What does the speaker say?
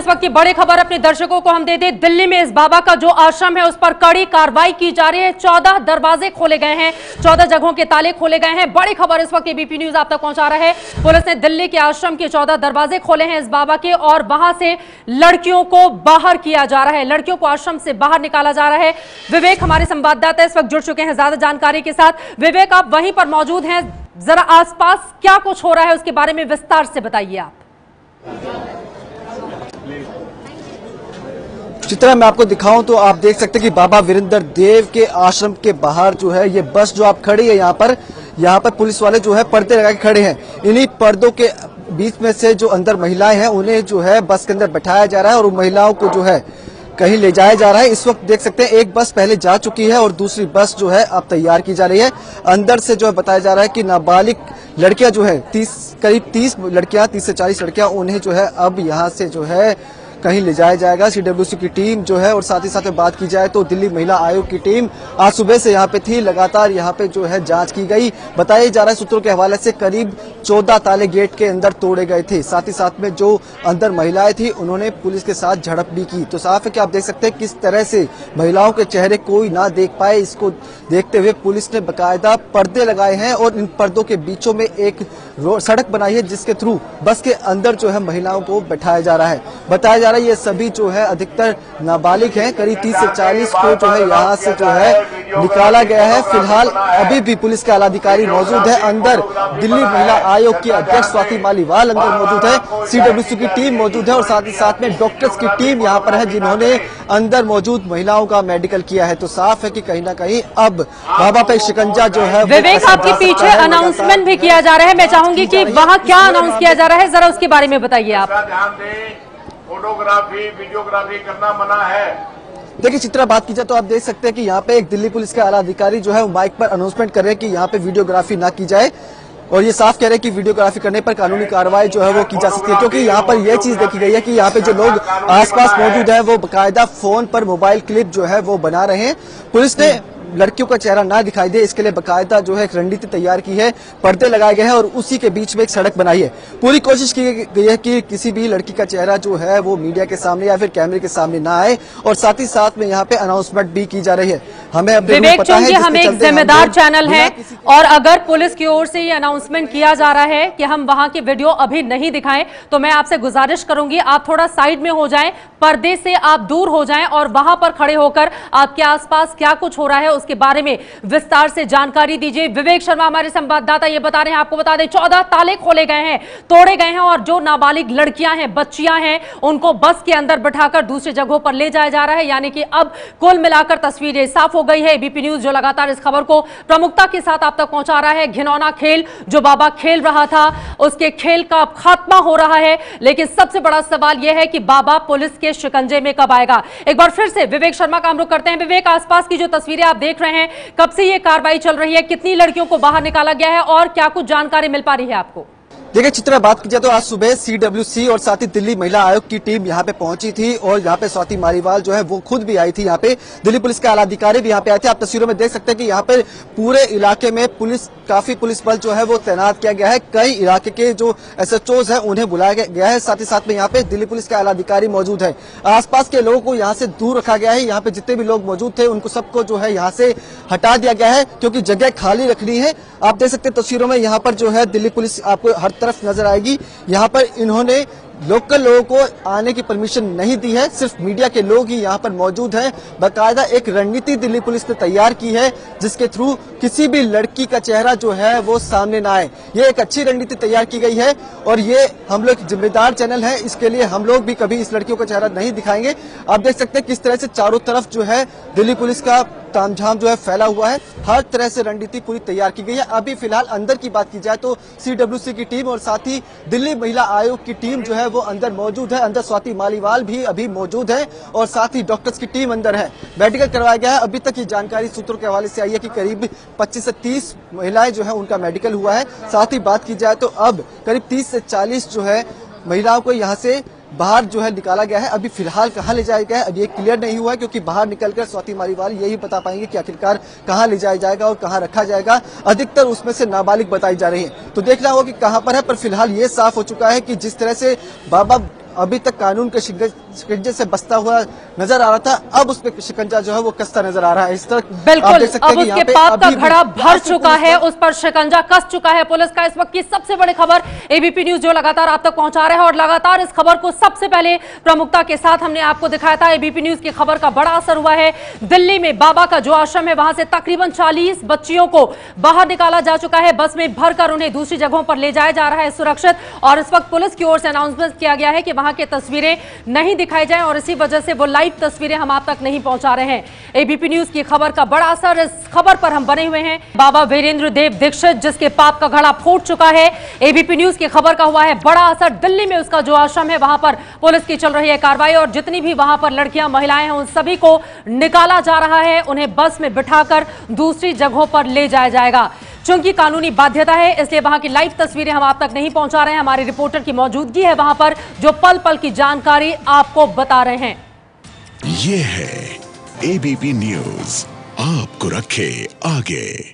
इस वक्त की बड़ी खबर अपने दर्शकों को हम दे दें। दिल्ली में इस बाबा का जो आश्रम है, उस पर कड़ी कार्रवाई की जा रही है। चौदह दरवाजे खोले गए हैं, चौदह जगहों के ताले खोले गए हैं। बड़ी खबर इस वक्त एबीपी न्यूज़ आप तक पहुँचा रहा है। पुलिस ने दिल्ली के आश्रम के चौदह दरवाजे खोले हैं इस बाबा के और वहाँ से लड़कियों को बाहर किया जा रहा है। लड़कियों को आश्रम से बाहर निकाला जा रहा है। विवेक हमारे संवाददाता इस वक्त जुड़ चुके हैं ज़्यादा जानकारी के साथ। विवेक, आप वहीं पर मौजूद हैं। जरा आसपास क्या कुछ हो रहा है, उसके बारे में विस्तार से बताइए आप। चित्रा मैं आपको दिखाऊँ तो आप देख सकते हैं कि बाबा वीरेंद्र देव के आश्रम के बाहर जो है ये बस जो आप खड़ी है यहाँ पर यहाँ पर पुलिस वाले जो है पर्दे लगा के खड़े हैं। इन्हीं पर्दों के बीच में से जो अंदर महिलाएँ हैं, उन्हें जो है बस के अंदर बैठाया जा रहा है और उन महिलाओं को जो है कहीं ले जाया जा रहा है। इस वक्त देख सकते हैं एक बस पहले जा चुकी है और दूसरी बस जो है अब तैयार की जा रही है। अंदर से जो है बताया जा रहा है कि नाबालिग लड़कियाँ जो है, तीस, करीब तीस लड़कियाँ, तीस से चालीस लड़कियाँ उन्हें जो है अब यहाँ से जो है कहीं ले जाया जाएगा। सीडब्ल्यूसी की टीम जो है और साथ ही साथ बात की जाए तो दिल्ली महिला आयोग की टीम आज सुबह से यहाँ पे थी। लगातार यहाँ पे जो है जाँच की गई। बताया जा रहा है सूत्रों के हवाले से करीब चौदह ताले गेट के अंदर तोड़े गए थे। साथ ही साथ में जो अंदर महिलाएँ थी, उन्होंने पुलिस के साथ झड़प भी की। तो साफ़ है कि आप देख सकते हैं किस तरह से महिलाओं के चेहरे कोई ना देख पाए। इसको देखते हुए पुलिस ने बकायदा पर्दे लगाए हैं और इन पर्दों के बीचों में एक सड़क बनाई है, जिसके थ्रू बस के अंदर जो है महिलाओं को बैठाया जा रहा है। बताया जा रहा है ये सभी जो है अधिकतर नाबालिग हैं। करीब तीस से चालीस को जो है यहाँ से जो है निकाला गया है। फ़िलहाल अभी भी पुलिस के आलाधिकारी मौजूद है। अंदर दिल्ली महिला आयोग की अध्यक्ष स्वाति मालीवाल अंदर मौजूद है। सीडब्ल्यूसी की टीम मौजूद है और साथ ही साथ में डॉक्टर्स की टीम यहाँ पर है जिन्होंने अंदर मौजूद महिलाओं का मेडिकल किया है। तो साफ़ है कि कहीं ना कहीं अब बाबा पे शिकंजा जो है विवेक आपके पीछे अनाउंसमेंट भी किया जा रहा है। मैं चाहूँगी की वहाँ क्या अनाउंस किया जा रहा है? जरा उसके बारे में बताइए आप। ध्यान फोटोग्राफी वीडियोग्राफी करना मना है। देखिए चित्रा बात की जाए तो आप देख सकते हैं कि यहाँ पे एक दिल्ली पुलिस के आला अधिकारी जो है वो माइक पर अनाउंसमेंट कर रहे हैं कि यहाँ पे वीडियोग्राफी ना की जाए। और ये साफ़ कह रहे हैं कि वीडियोग्राफी करने पर कानूनी कार्रवाई जो है वो की जा सकती है, क्योंकि यहाँ पर यह चीज़ देखी गई है कि यहाँ पे जो लोग आसपास मौजूद है, वो बकायदा फ़ोन पर मोबाइल क्लिप जो है वो बना रहे हैं। पुलिस ने लड़कियों का चेहरा ना दिखाई दे इसके लिए बकायदा जो है एक रणनीति तैयार की है पर्दे लगाए गए हैं और उसी के बीच में एक सड़क बनाई है। पूरी कोशिश की गई है कि किसी भी लड़की का चेहरा जो है वो मीडिया के सामने या फिर कैमरे के सामने ना आए और साथ ही साथ में यहाँ पे अनाउंसमेंट भी की जा रही है। हमें अब विवेक हम एक जिम्मेदार चैनल है और अगर पुलिस की ओर से ये अनाउंसमेंट किया जा रहा है कि हम वहाँ की वीडियो अभी नहीं दिखाएँ तो मैं आपसे गुजारिश करूँगी आप थोड़ा साइड में हो जाएँ पर्दे से आप दूर हो जाएँ और वहाँ पर खड़े होकर आपके आसपास क्या कुछ हो रहा है उसके बारे में विस्तार से जानकारी दीजिए। विवेक शर्मा हमारे संवाददाता ये बता रहे हैं, आपको बता दें, चौदह ताले खोले गए हैं, तोड़े गए हैं और जो नाबालिग लड़कियाँ हैं, बच्चियाँ हैं, उनको बस के अंदर बैठाकर दूसरी जगहों पर ले जाया जा रहा है। यानी कि अब कुल मिलाकर तस्वीरें साफ़ हो गई है। एबीपी न्यूज़ जो लगातार इस खबर को प्रमुखता के साथ आप तक पहुँचा रहा है। घिनौना खेल जो बाबा खेल रहा था, उसके खेल का खात्मा हो रहा है। लेकिन सबसे बड़ा सवाल यह है कि बाबा पुलिस के शिकंजे में कब आएगा? एक बार फिर से विवेक शर्मा का हम करते हैं। विवेक, आसपास की जो तस्वीरें आप देख रहे हैं, कब से ये कार्रवाई चल रही है? कितनी लड़कियों को बाहर निकाला गया है और क्या कुछ जानकारी मिल पा रही है आपको? देखिए, चित्रा, बात की जाए तो आज सुबह सीडब्ल्यूसी और साथ ही दिल्ली महिला आयोग की टीम यहाँ पे पहुँची थी और यहाँ पे स्वाति मारीवाल जो है, वो खुद भी आई थी यहाँ पे। दिल्ली पुलिस के आला अधिकारी भी यहाँ पे आए थे। आप तस्वीरों में देख सकते हैं कि यहाँ पे पूरे इलाके में पुलिस, काफ़ी पुलिस बल जो है, वो तैनात किया गया है। कई इलाके के जो एस है, उन्हें बुलाया गया है। साथ ही साथ में यहाँ पे दिल्ली पुलिस के आला अधिकारी मौजूद है। आसपास के लोगों को यहाँ से दूर रखा गया है। यहाँ पे जितने भी लोग मौजूद थे, उनको सबको जो है, यहाँ से हटा दिया गया है, क्योंकि जगह खाली रखनी है। आप देख सकते हैं तस्वीरों में यहाँ पर जो है, दिल्ली पुलिस आपको हर तरफ़ नज़र आएगी। यहाँ पर इन्होंने लोकल लोगों को आने की परमिशन नहीं दी है। सिर्फ़ मीडिया के लोग ही यहाँ पर मौजूद हैं। बाकायदा एक रणनीति दिल्ली पुलिस ने तैयार की है, जिसके थ्रू किसी भी लड़की का चेहरा जो है वो सामने ना आए। ये एक अच्छी रणनीति तैयार की गई है और ये हम लोग जिम्मेदार चैनल है। इसके लिए हम लोग भी कभी इस लड़कियों का चेहरा नहीं दिखाएँगे। आप देख सकते हैं किस तरह से चारों तरफ़ जो है दिल्ली पुलिस का तामझाम जो है फैला हुआ है। हर तरह से रणनीति पूरी तैयार की गई है। अभी फ़िलहाल अंदर की बात की जाए तो सीडब्ल्यूसी की टीम और साथ ही दिल्ली महिला आयोग की टीम जो है वो अंदर मौजूद है। अंदर स्वाति मालीवाल भी अभी मौजूद है और साथ ही डॉक्टर्स की टीम अंदर है। मेडिकल करवाया गया है। अभी तक ये जानकारी सूत्रों के हवाले से आई है कि करीब 25 से 30 महिलाएँ जो है उनका मेडिकल हुआ है। साथ ही बात की जाए तो अब करीब 30 से 40 जो है महिलाओं को यहाँ से बाहर जो है निकाला गया है। अभी फ़िलहाल कहाँ ले जाया गया है? अभी ये क्लियर नहीं हुआ है क्योंकि बाहर निकलकर स्वाति मारीवाल यही बता पाएँगे कि आखिरकार कहाँ ले जाया जाएगा और कहाँ रखा जाएगा। अधिकतर उसमें से नाबालिग बताई जा रही है। तो देखना होगा कि कहाँ पर है, पर फ़िलहाल ये साफ़ हो चुका है कि जिस तरह से बाबा अभी तक कानून के शिकंजे से बसता हुआ नज़र आ रहा था अब उस पर शिकंजा जो है वो कसता नज़र आ रहा है। इस तरह बिल्कुल अब हैं उसके पाप का घड़ा भर चुका है उस पर शिकंजा कस चुका है पुलिस का। इस वक्त की सबसे बड़ी खबर एबीपी न्यूज़ जो लगातार आप तक पहुँचा रहा है और लगातार इस खबर को सबसे पहले प्रमुखता के साथ हमने आपको दिखाया था। एबीपी न्यूज़ की खबर का बड़ा असर हुआ है। दिल्ली में बाबा का जो आश्रम है वहाँ से तकरीबन 40 बच्चियों को बाहर निकाला जा चुका है। बस में भरकर उन्हें दूसरी जगहों पर ले जाया जा रहा है सुरक्षित और इस वक्त पुलिस की ओर से अनाउंसमेंट किया गया है कि वहाँ की तस्वीरें नहीं दिखाई जाएँ और इसी वजह से वो लाइव तस्वीरें हम आप तक नहीं पहुँचा रहे हैं। एबीपी न्यूज़ की खबर का बड़ा असर इस खबर पर हम बने हुए हैं। बाबा वीरेंद्र देव दीक्षित, जिसके पाप का घड़ा फूट चुका है एबीपी न्यूज़ की खबर का हुआ है, बड़ा असर दिल्ली में उसका जो आश्रम है, वहाँ पर पुलिस की चल रही है कार्रवाई और जितनी भी वहाँ पर लड़कियाँ, महिलाएँ हैं, उन सभी को निकाला जा रहा है। उन्हें बस में बिठाकर दूसरी जगहों पर ले जाया जाएगा। चूँकि कानूनी बाध्यता है, इसलिए वहाँ की लाइव तस्वीरें हम आप तक नहीं पहुँचा रहे हैं। हमारे रिपोर्टर की मौजूदगी है वहाँ पर, जो पल पल की जानकारी आपको बता रहे हैं। ये है एबीपी न्यूज़ आपको रखे आगे।